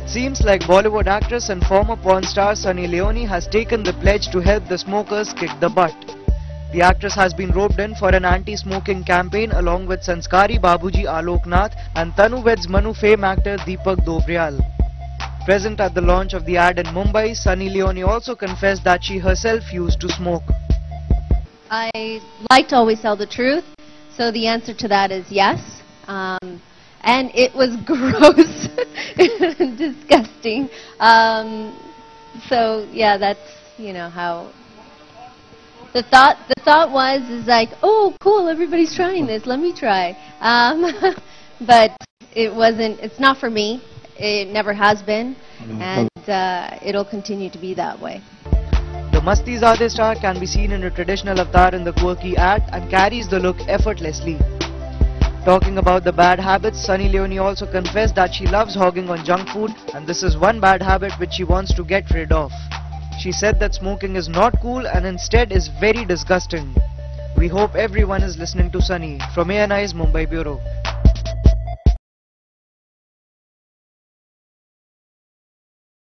It seems like Bollywood actress and former porn star Sunny Leone has taken the pledge to help the smokers kick the butt. The actress has been roped in for an anti-smoking campaign along with Sanskari Babuji Alok Nath and Tanu Weds Manu fame actor Deepak Dobriyal. Present at the launch of the ad in Mumbai, Sunny Leone also confessed that she herself used to smoke. I like to always tell the truth, so the answer to that is yes. Um, and it was gross and disgusting. Um, so yeah, that's you know how the thought the thought was is like, oh cool, everybody's trying this, let me try. Um, but it wasn't. It's not for me. It never has been, and uh, it'll continue to be that way. The Mastizaade star can be seen in a traditional avatar in the quirky ad and carries the look effortlessly. Talking about the bad habits, Sunny Leone also confessed that she loves hogging on junk food and this is one bad habit which she wants to get rid of. She said that smoking is not cool and instead is very disgusting. We hope everyone is listening to Sunny from ANI's Mumbai Bureau.